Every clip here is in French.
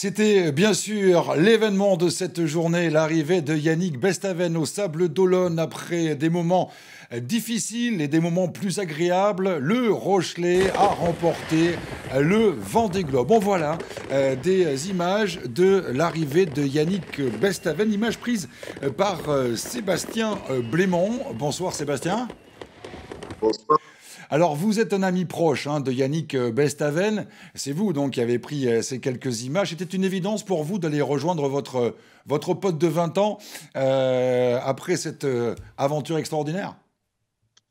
C'était bien sûr l'événement de cette journée, l'arrivée de Yannick Bestaven au Sable d'Olonne après des moments difficiles et des moments plus agréables. Le Rochelet a remporté le Vendée Globe. Bon voilà euh, des images de l'arrivée de Yannick Bestaven, images prises par euh, Sébastien euh, Blémont. Bonsoir Sébastien. Bonsoir. Alors, vous êtes un ami proche hein, de Yannick euh, Bestaven. C'est vous donc qui avez pris euh, ces quelques images. C'était une évidence pour vous d'aller rejoindre votre, votre pote de 20 ans euh, après cette aventure extraordinaire?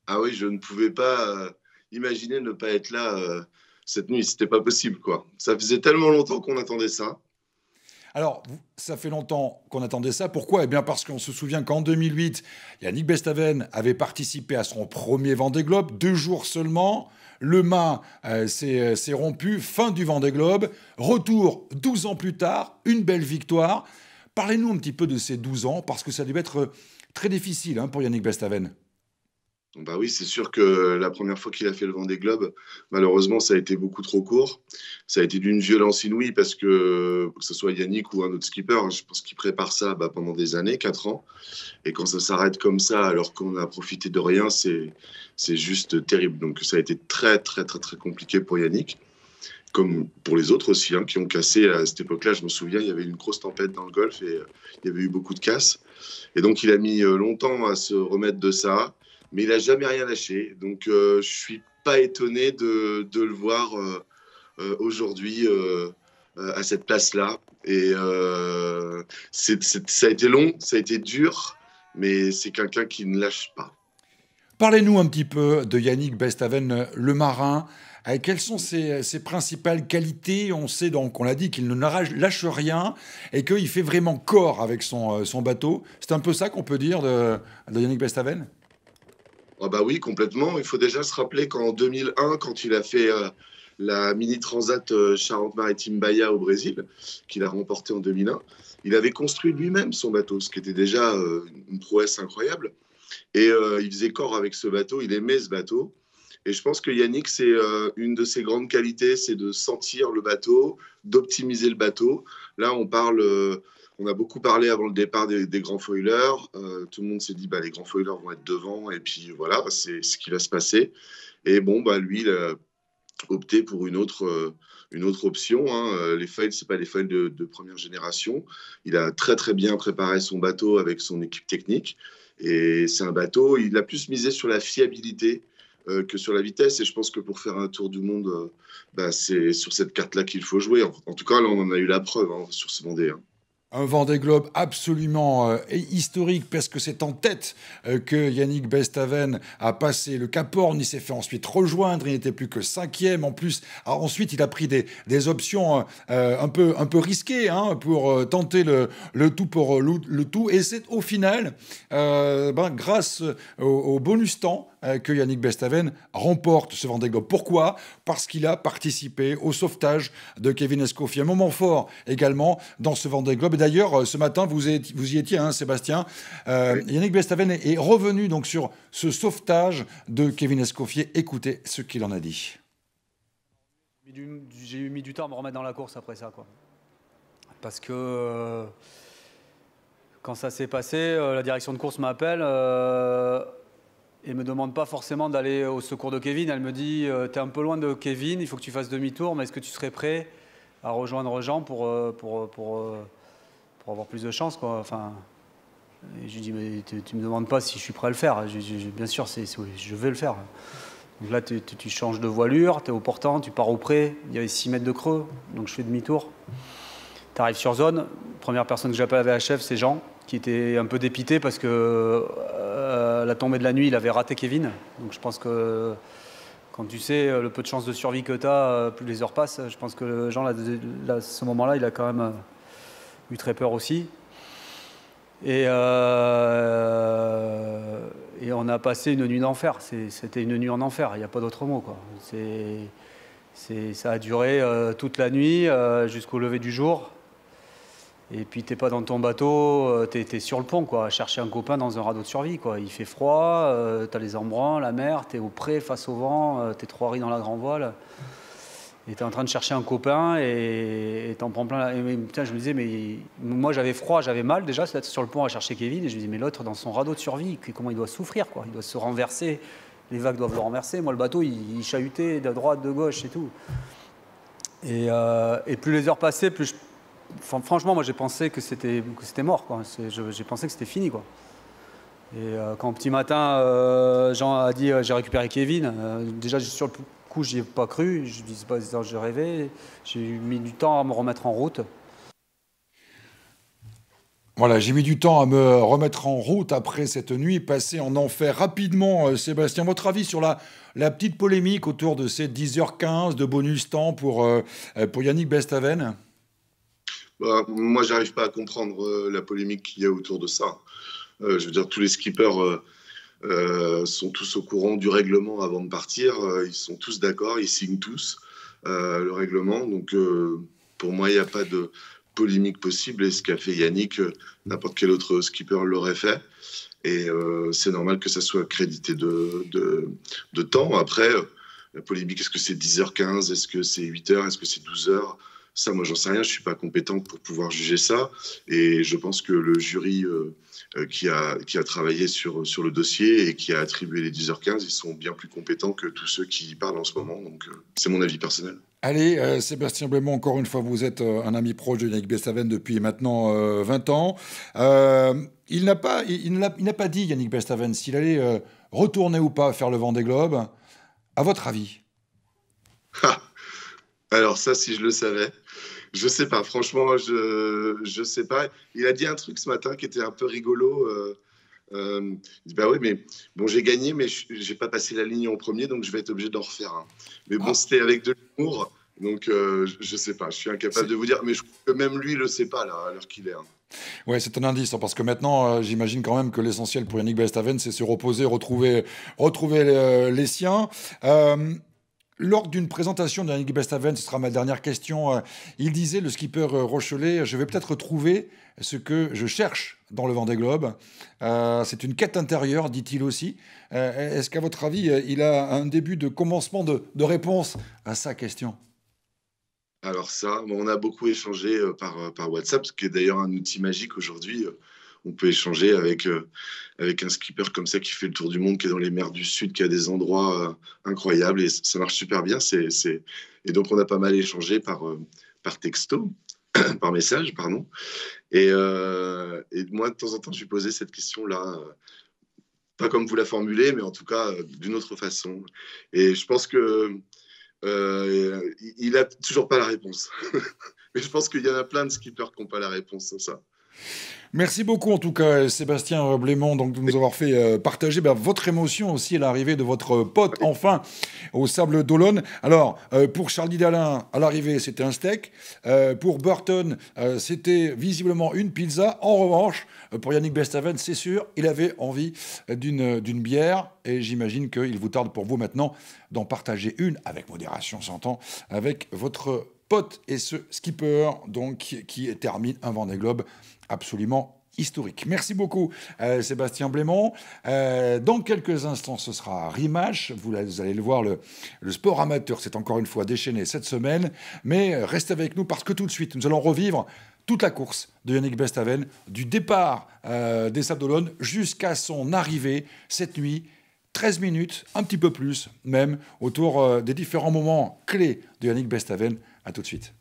Ah oui, je ne pouvais pas imaginer ne pas être là cette nuit. C'était pas possible, quoi. Ça faisait tellement longtemps qu'on attendait ça. Alors, ça fait longtemps qu'on attendait ça. Pourquoi? Eh bien parce qu'on se souvient qu'en 2008, Yannick Bestaven avait participé à son premier Vendée Globe, deux jours seulement. Le mât euh, euh, s'est rompu, fin du Vendée Globe. Retour 12 ans plus tard, une belle victoire. Parlez-nous un petit peu de ces 12 ans, parce que ça devait être très difficile hein, pour Yannick Bestaven. Bah oui, c'est sûr que la première fois qu'il a fait le Vendée Globe, malheureusement, ça a été beaucoup trop court. Ça a été d'une violence inouïe parce que, que ce soit Yannick ou un autre skipper, je pense qu'il prépare ça bah, pendant des années, quatre ans. Et quand ça s'arrête comme ça, alors qu'on a profité de rien, c'est juste terrible. Donc ça a été très, très, très, très compliqué pour Yannick comme pour les autres aussi, hein, qui ont cassé à cette époque-là. Je me souviens, il y avait une grosse tempête dans le golfe et euh, il y avait eu beaucoup de casse. Et donc, il a mis euh, longtemps à se remettre de ça mais il n'a jamais rien lâché. Donc, euh, je suis pas étonné de, le voir euh, euh, aujourd'hui à cette place-là. Et ça a été long, ça a été dur, mais c'est quelqu'un qui ne lâche pas. Parlez-nous un petit peu de Yannick Bestaven, le marin. Quelles sont ses, principales qualités? On sait donc, on l'a dit, qu'il ne lâche rien et qu'il fait vraiment corps avec son, son bateau. C'est un peu ça qu'on peut dire de, de Yannick Bestaven? Ah bah oui, complètement. Il faut déjà se rappeler qu'en 2001, quand il a fait euh, la mini transat euh, Charente-Maritime Bahia au Brésil, qu'il a remporté en 2001, il avait construit lui-même son bateau, ce qui était déjà euh, une prouesse incroyable. Et il faisait corps avec ce bateau, il aimait ce bateau. Et je pense que Yannick, c'est une de ses grandes qualités, c'est de sentir le bateau, d'optimiser le bateau. Là, on parle on a beaucoup parlé avant le départ des, grands foilers. Euh, tout le monde s'est dit, bah, les grands foilers vont être devant, et puis voilà, c'est ce qui va se passer. Et bon, bah, lui, il a opté pour une autre, euh, une autre option. Hein. Euh, les foils, ce pas des foils de, première génération. Il a très, très bien préparé son bateau avec son équipe technique. Et c'est un bateau, il a plus misé sur la fiabilité que sur la vitesse. Et je pense que pour faire un tour du monde, bah, c'est sur cette carte-là qu'il faut jouer. En, tout cas, là, on en a eu la preuve hein, sur ce Vendée. Hein un Vendée Globe absolument euh, historique parce que c'est en tête euh, que Yannick Bestaven a passé le Cap. Il s'est fait ensuite rejoindre. Il n'était plus que cinquième. En plus, ensuite, il a pris des, des options euh, un, peu, un peu risquées hein, pour tenter le, le, tout pour le, tout. Et c'est au final, ben, grâce au bonus temps, euh, que Yannick Bestaven remporte ce Vendée Globe. Pourquoi? Parce qu'il a participé au sauvetage de Kevin Escoffier. Un moment fort également dans ce Vendée Globe. Et d'ailleurs, euh, ce matin, vous, vous y étiez, hein, Sébastien. Euh, Yannick Bestaven est revenu donc sur ce sauvetage de Kevin Escoffier. Écoutez ce qu'il en a dit. J'ai eu mis du temps à me remettre dans la course après ça. Quoi. Parce que quand ça s'est passé, la direction de course m'appelle et me demande pas forcément d'aller au secours de Kevin. Elle me dit euh, Tu es un peu loin de Kevin, il faut que tu fasses demi-tour, mais est-ce que tu serais prêt à rejoindre Jean pour, euh, pour, euh, pour, pour avoir plus de chance quoi. Enfin, je lui dis Mais tu ne me demandes pas si je suis prêt à le faire. bien sûr, je vais le faire. Donc là, tu, changes de voilure, tu es au portant, tu pars au près, il y avait 6 mètres de creux, donc je fais demi-tour. Tu arrives sur zone, première personne que j'appelle à VHF, c'est Jean, qui était un peu dépité parce que euh, la tombée de la nuit, il avait raté Kevin. Donc je pense que quand tu sais euh, le peu de chance de survie que tu as, euh, plus les heures passent, je pense que Jean, à ce moment-là, il a quand même eu très peur aussi. Et, on a passé une nuit d'enfer. C'était une nuit en enfer, il n'y a pas d'autre mot. Ça a duré toute la nuit jusqu'au lever du jour. Et puis t'es pas dans ton bateau, euh, tu es, sur le pont, quoi, à chercher un copain dans un radeau de survie. Quoi. Il fait froid, euh, tu as les embruns, la mer, tu es au près face au vent, euh, tu es trois riz dans la grand voile. il était en train de chercher un copain et, t'en prends plein. Et, putain, je me disais, mais moi j'avais froid, j'avais mal déjà sur le pont à chercher Kevin. Et je me disais, mais l'autre dans son radeau de survie, comment il doit souffrir quoi Il doit se renverser. Les vagues doivent le renverser. Moi, le bateau, il, chahutait de droite, de gauche et tout. Et, euh, plus les heures passaient, plus franchement, moi j'ai pensé que c'était mort. J'ai pensé que c'était fini. Et euh, quand petit matin, euh, Jean a dit j'ai récupéré Kevin, déjà sur le coup, j'y ai pas cru. Je disais pas, je rêvais. J'ai mis du temps à me remettre en route. Voilà, j'ai mis du temps à me remettre en route après cette nuit passée en enfer. Rapidement, euh, Sébastien, votre avis sur la, petite polémique autour de ces 10h15 de bonus temps pour, euh, pour Yannick Bestaven? Bah, Moi, j'arrive pas à comprendre euh, la polémique qu'il y a autour de ça. je veux dire, tous les skippers euh, sont tous au courant du règlement avant de partir. Euh, ils sont tous d'accord, ils signent tous euh, le règlement. Donc, pour moi, il n'y a pas de polémique possible. Et ce qu'a fait Yannick, n'importe quel autre skipper l'aurait fait. Et c'est normal que ça soit crédité de temps. Après, la polémique, est-ce que c'est 10h15 Est-ce que c'est 8h Est-ce que c'est 12h ça, moi, j'en sais rien. Je suis pas compétent pour pouvoir juger ça. Et je pense que le jury euh, euh, qui, a, qui a travaillé sur, sur le dossier et qui a attribué les 10h15, ils sont bien plus compétents que tous ceux qui y parlent en ce moment. Donc, euh, c'est mon avis personnel. Allez, Sébastien Blémont, encore une fois, vous êtes un ami proche de Yannick Bestaven depuis maintenant 20 ans. il n'a pas, il, n'a pas dit, Yannick Bestaven, s'il allait retourner ou pas faire le vent des globes. À votre avis? Alors ça, si je le savais, je sais pas. Franchement, je je sais pas. Il a dit un truc ce matin qui était un peu rigolo. Euh, euh, il dit bah oui, mais bon, j'ai gagné, mais j'ai pas passé la ligne en premier, donc je vais être obligé d'en refaire un. Mais bon, ah. c'était avec de l'humour, donc euh, je sais pas. Je suis incapable de vous dire, mais je que même lui le sait pas là, à l'heure qu'il est. Hein. Ouais, c'est un indice, hein, parce que maintenant, j'imagine quand même que l'essentiel pour Yannick Bestaven, c'est se reposer, retrouver, retrouver les siens. Lors d'une présentation de Yannick Bestaven, ce sera ma dernière question, euh, il disait, le skipper euh, Rochelet, je vais peut-être trouver ce que je cherche dans le Vendée Globe. Euh, c'est une quête intérieure, dit-il aussi. Est-ce qu'à votre avis, il a un début de commencement de, réponse à sa question? Alors ça, on a beaucoup échangé par WhatsApp, ce qui est d'ailleurs un outil magique aujourd'hui on peut échanger avec, euh, avec un skipper comme ça qui fait le tour du monde, qui est dans les mers du Sud, qui a des endroits euh, incroyables et ça marche super bien. Et donc, on a pas mal échangé par, euh, par texto, par message, pardon. Et, et, moi, de temps en temps, je lui posais cette question-là. pas comme vous la formulez, mais en tout cas d'une autre façon. Et je pense que il n'a toujours pas la réponse. mais je pense qu'il y en a plein de skippers qui n'ont pas la réponse à ça. Merci beaucoup en tout cas Sébastien Blémont donc, de nous avoir fait euh, partager bah, votre émotion aussi à l'arrivée de votre pote enfin au Sable d'Olonne. Alors euh, pour Charlie Dalin à l'arrivée c'était un steak, euh, pour Burton c'était visiblement une pizza. En revanche pour Yannick Bestaven c'est sûr il avait envie d'une d'une bière et j'imagine qu'il vous tarde pour vous maintenant d'en partager une avec modération s'entend avec votre pote et ce skipper donc qui termine un Vendée Globe absolument historique. Merci beaucoup, euh, Sébastien Blémont. Euh, dans quelques instants, ce sera Rematch. Vous, allez le voir, le, sport amateur s'est encore une fois déchaîné cette semaine. Mais restez avec nous parce que tout de suite, nous allons revivre toute la course de Yannick Bestaven, du départ euh, des Sables d'Olonne jusqu'à son arrivée cette nuit. 13 minutes, un petit peu plus même, autour des différents moments clés de Yannick Bestaven. À tout de suite.